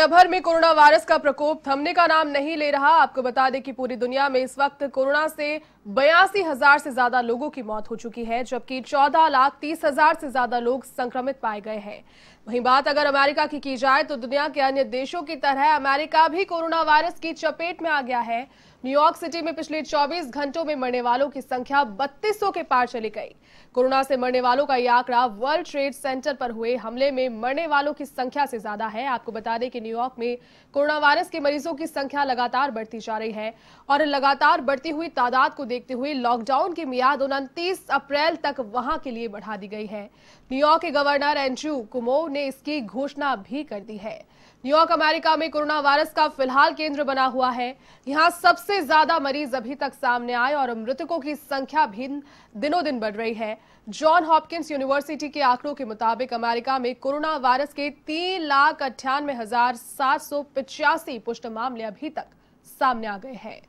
भर में corona virus का प्रकोप थमने का नाम नहीं ले रहा। आपको बता दें कि पूरी दुनिया में इस वक्त कोरोना से बयासी हज़ार से ज़्यादा लोगों की मौत हो चुकी है, जबकि चौदह लाख तीस हज़ार से ज़्यादा लोग संक्रमित पाए गए हैं। वहीं बात अगर अमेरिका की की जाए तो दुनिया के अन्य देशों की तरह अमेरिका भी कोरोना वायरस की चपेट में आ गया है। न्यूयॉर्क सिटी में पिछले 24 घंटों में मरने वालों की संख्या 3200 के पार चली गई। कोरोना से मरने वालों का यह आंकड़ा वर्ल्ड ट्रेड सेंटर पर हुए हमले में मरने वालों की संख्या से ज़्यादा है। आपको बता दें कि न्यूयॉर्क में कोरोना वायरस के मरीजों की संख्या लगातार बढ़ती जा रही है और लगातार बढ़ती हुई तादाद को देखते हुए लॉकडाउन की मियाद उनतीस अप्रैल तक वहाँ के लिए बढ़ा दी गई है। न्यूयॉर्क के गवर्नर एंड्रू कुमो ने इसकी घोषणा भी कर दी है। न्यूयॉर्क, अमेरिका में कोरोना वायरस का फ़िलहाल केंद्र बना हुआ है। यहाँ सबसे ज़्यादा मरीज़ अभी तक सामने आए और मृतकों की संख्या भी दिनों दिन बढ़ रही है। जॉन हॉपकिंस यूनिवर्सिटी के आंकड़ों के मुताबिक अमेरिका में कोरोना वायरस के तीन लाख अट्ठानवे हज़ार सात पुष्ट मामले अभी तक सामने आ गए हैं।